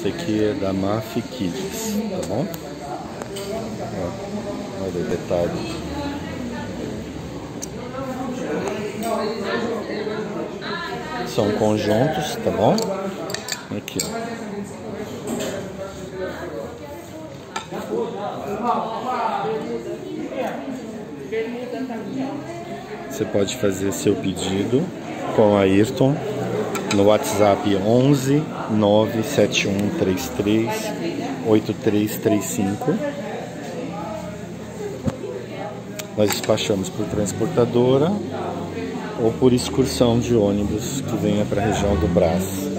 Esse aqui é da Maf Kids, tá bom? Olha o detalhe. São conjuntos, tá bom? Aqui, ó. Você pode fazer seu pedido com a Ayrton no WhatsApp 11 97133 8335. Nós despachamos por transportadora ou por excursão de ônibus que venha para a região do Brás.